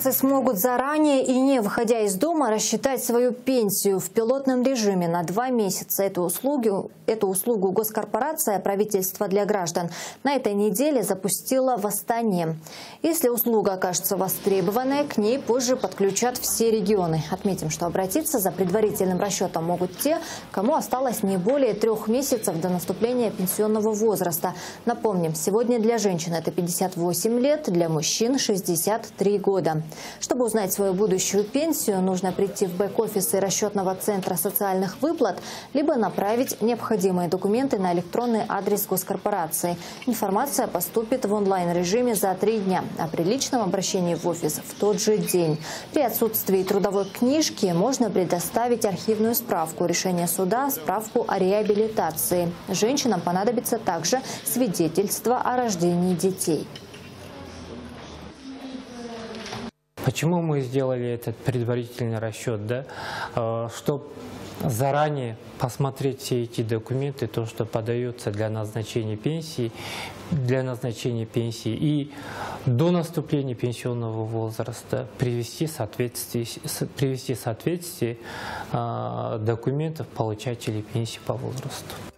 Американцы смогут заранее и не выходя из дома рассчитать свою пенсию в пилотном режиме на два месяца. Эту услугу, эту услугу госкорпорация «Правительство для граждан» на этой неделе запустила в Астане. Если услуга окажется востребованной, к ней позже подключат все регионы. Отметим, что обратиться за предварительным расчетом могут те, кому осталось не более трех месяцев до наступления пенсионного возраста. Напомним, сегодня для женщин это 58 лет, для мужчин 63 года года. Чтобы узнать свою будущую пенсию, нужно прийти в бэк-офисы расчетного центра социальных выплат, либо направить необходимые документы на электронный адрес госкорпорации. Информация поступит в онлайн-режиме за три дня, а при личном обращении в офис в тот же день. При отсутствии трудовой книжки можно предоставить архивную справку, решение суда, справку о реабилитации. Женщинам понадобится также свидетельство о рождении детей. Почему мы сделали этот предварительный расчет? Да? Э, Чтобы заранее посмотреть все эти документы, то, что подается для назначения пенсии, для назначения пенсии и до наступления пенсионного возраста привести соответствие, привести соответствие э, документов получателей пенсии по возрасту.